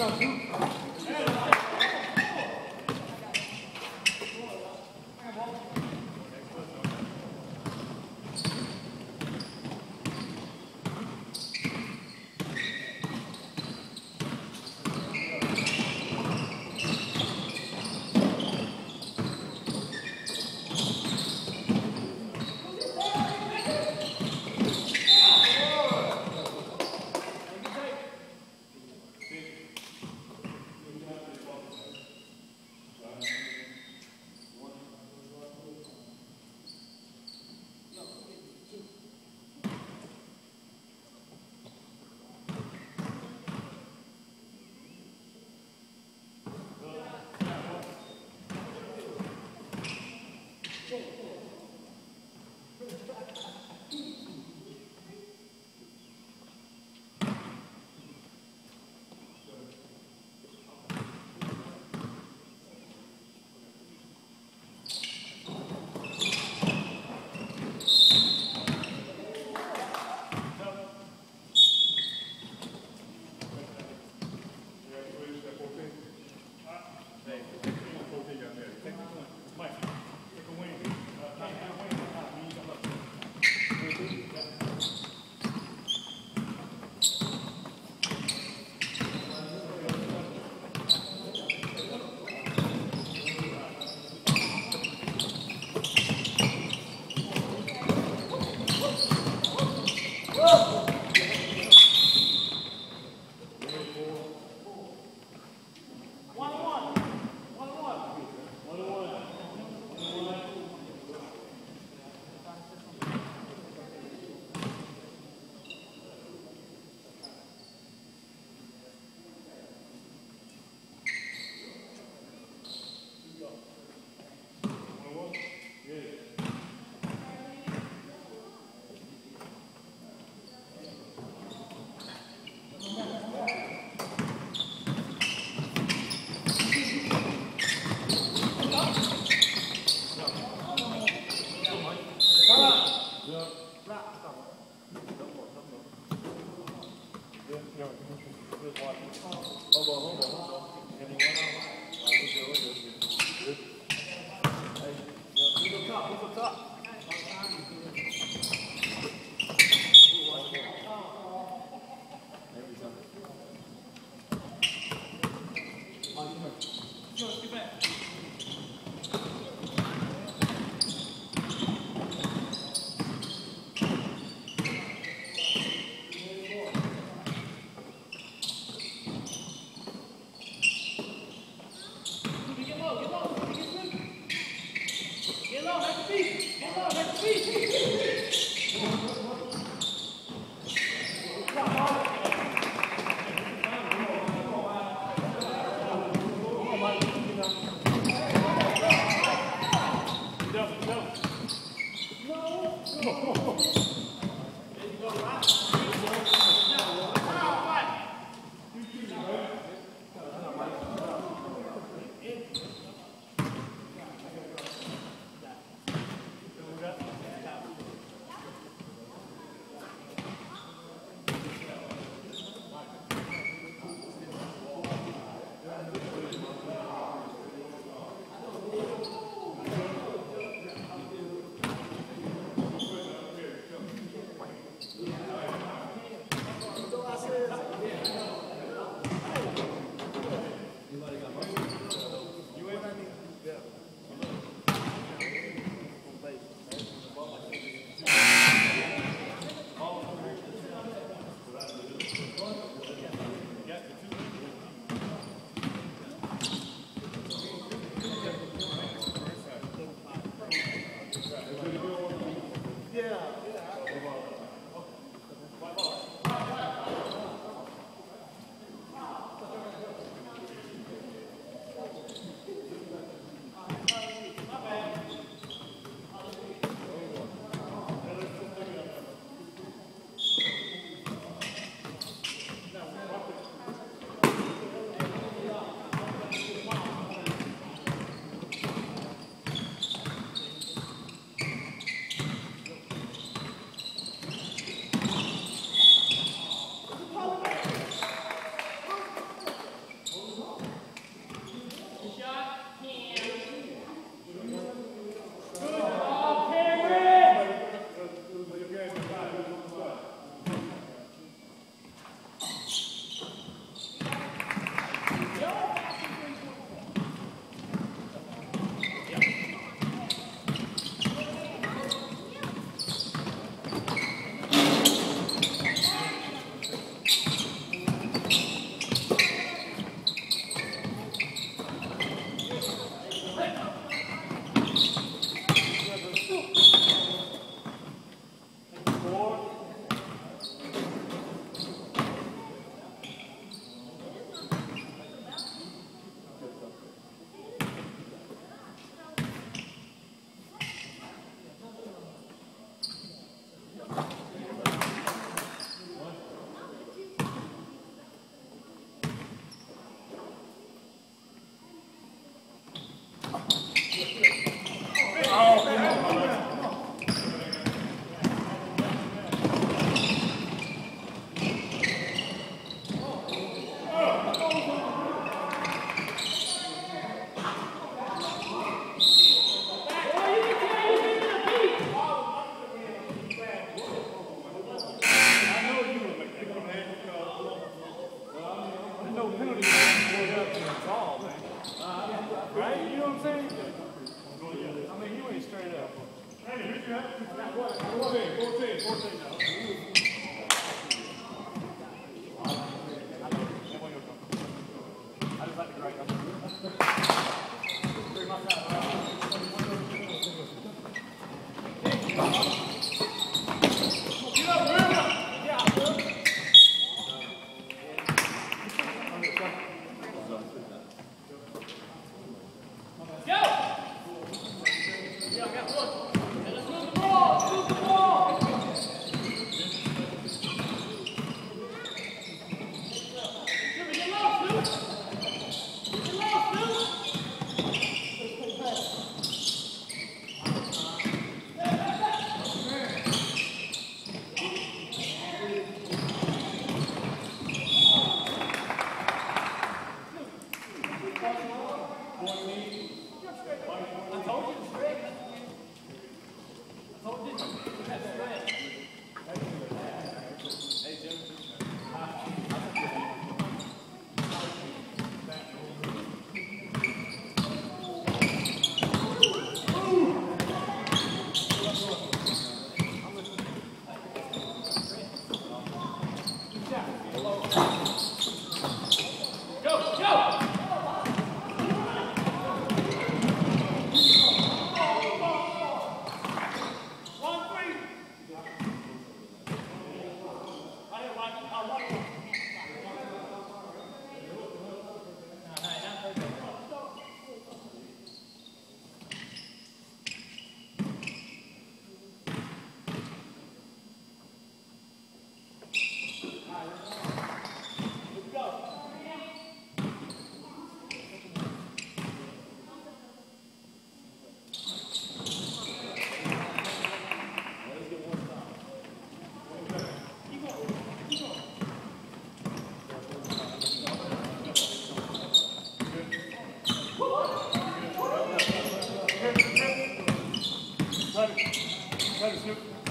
no.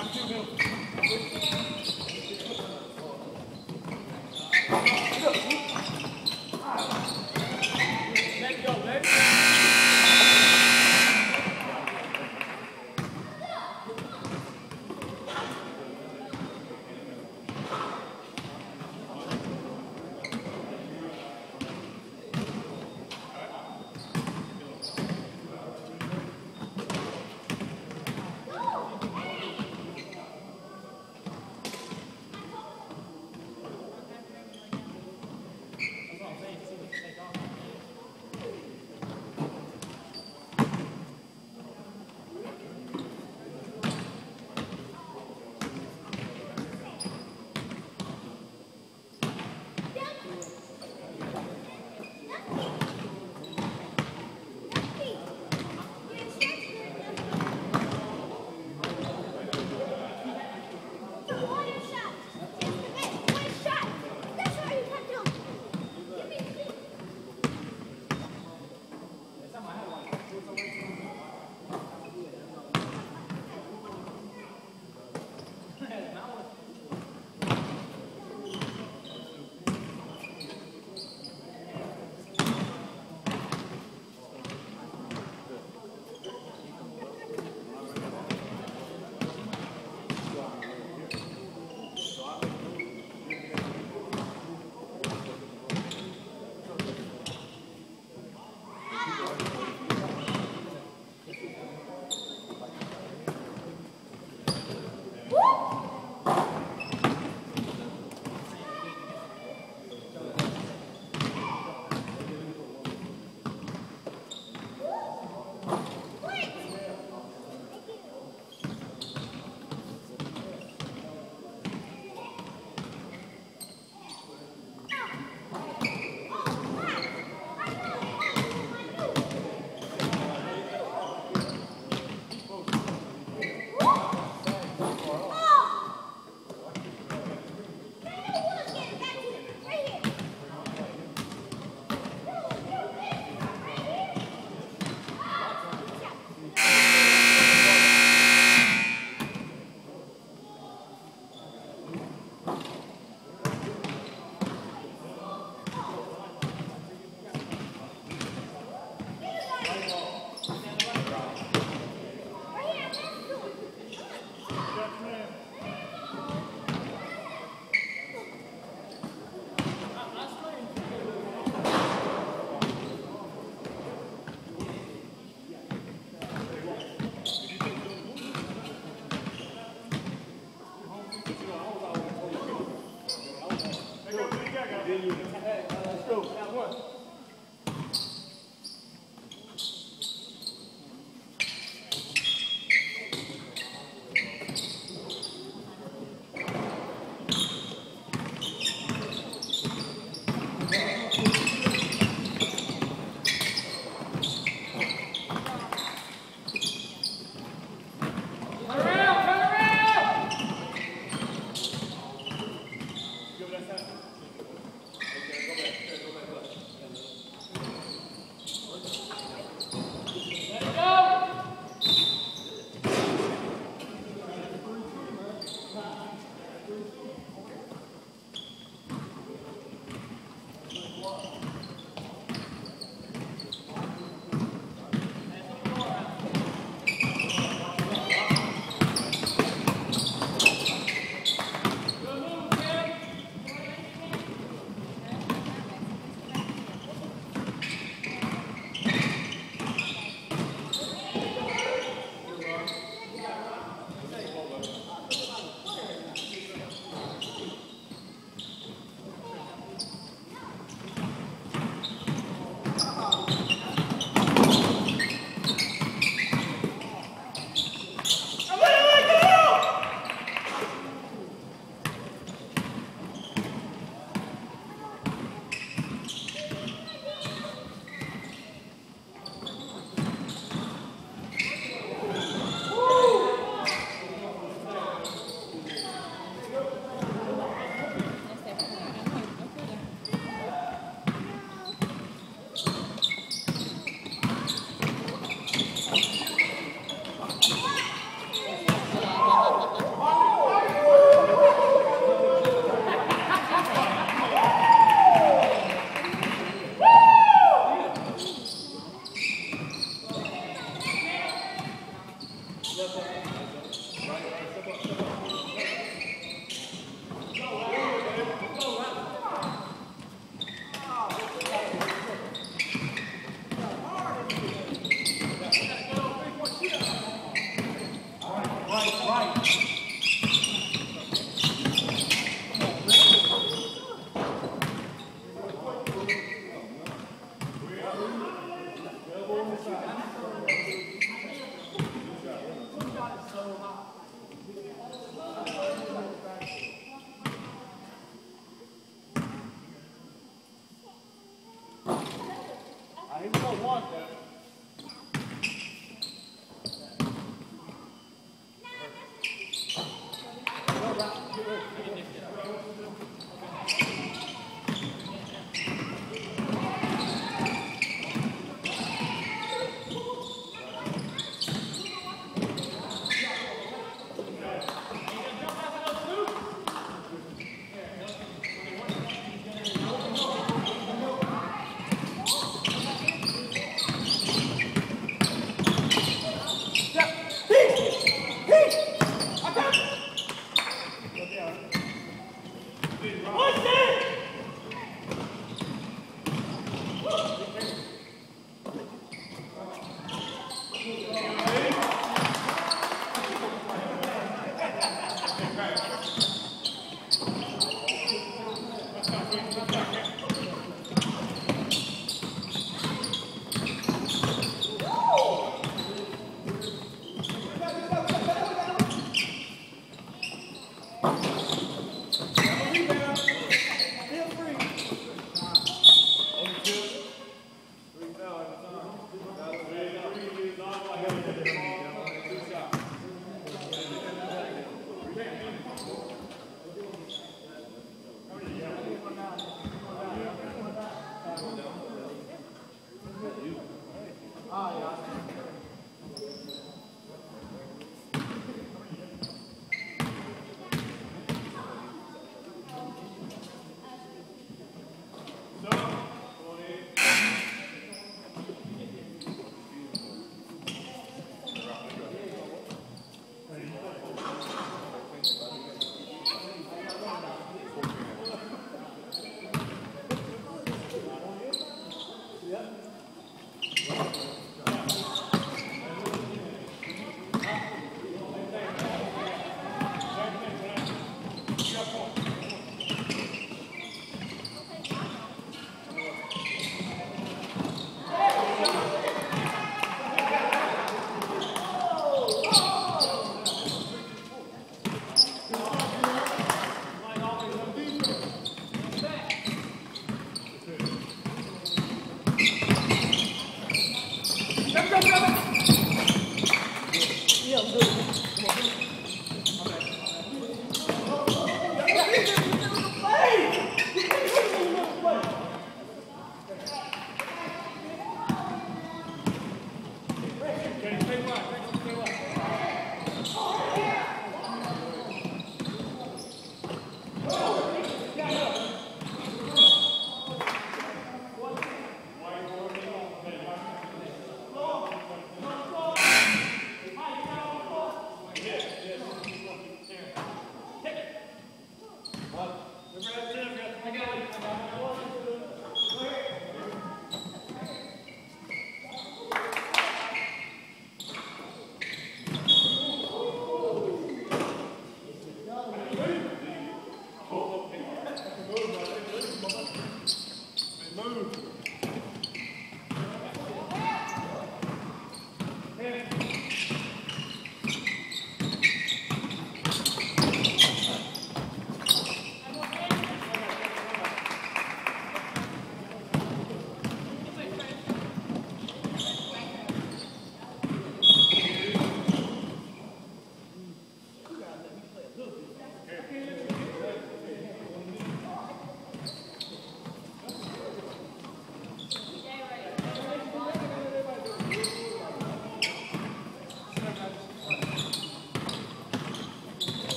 Go,